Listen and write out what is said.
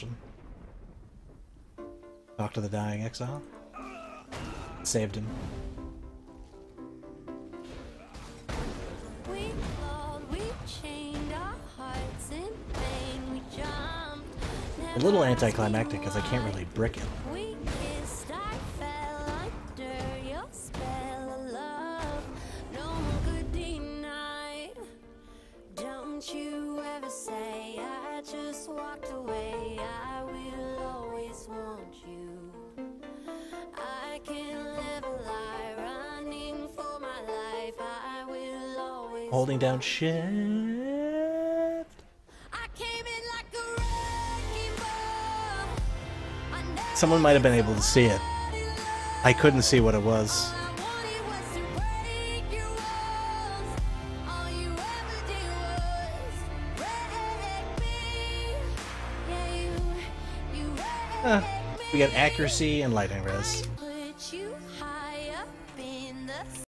question. Talk to the dying exile. Saved him. We clawed, we chained our hearts in pain. We jumped. A little anticlimactic because I can't really brick it. We kissed, I fell under your spell of love. No one could deny. Don't you ever say I just walked away. I will always want you. I can live a lie, running for my life. I will always. Holding down shift. I came in like a wrecking ball. Someone might have been able to see it. I couldn't see what it was. We got accuracy and lightning res.